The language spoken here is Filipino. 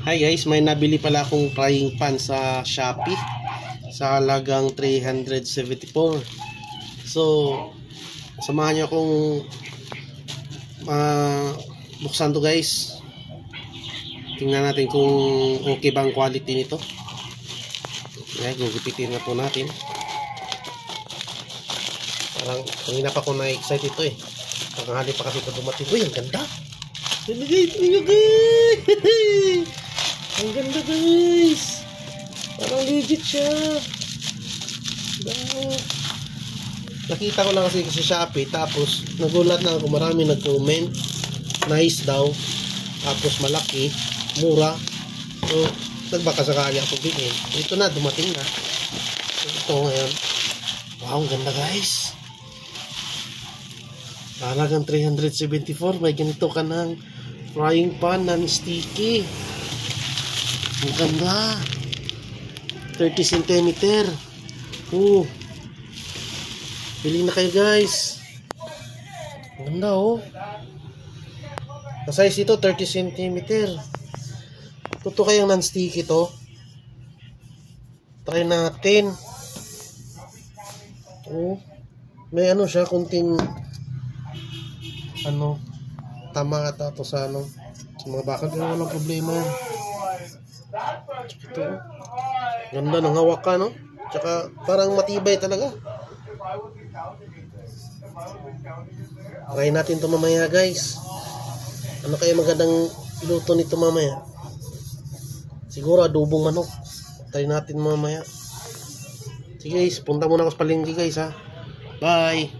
Hi guys, may nabili pala akong frying pan sa Shopee sa halagang 374. So, samahan niyo akong uh, buksan to guys. Tingnan natin kung okay bang quality nito. Ayan, gugupitin na po natin. Parang kanina pa ako na-excite ito eh. Panghali pa kasi ito dumating. Uy, ang ganda! Guys, guys! Legit siya. Diba? Nakita ko lang kasi sa Shopee tapos nagulat na ako marami nag-comment. Nice daw. Tapos malaki, mura. So, nagbaka sakali ako bilhin. Ito na, dumating na. Ito ngayon. Wow, ang ganda guys. Halagang 374. May ganito ka ng frying pan na sticky. Ang ganda. 30 cm. Oh. Bili na kayo guys. Ang ganda oh. Ang size ito 30 cm. Totoo kayang non-sticky to. Try natin. Oh. May ano siya, kunting ano, tama ata to sa ano, sa mga bakal, pero walang problema. Ito. Ganda ng hawak ka, no? Tsaka parang matibay talaga. Try natin to mamaya, guys. Ano kaya magandang luto nito mamaya? Siguro adobong manok. Try natin mamaya. Sige guys, punta muna ako sa palengke guys ha. Bye!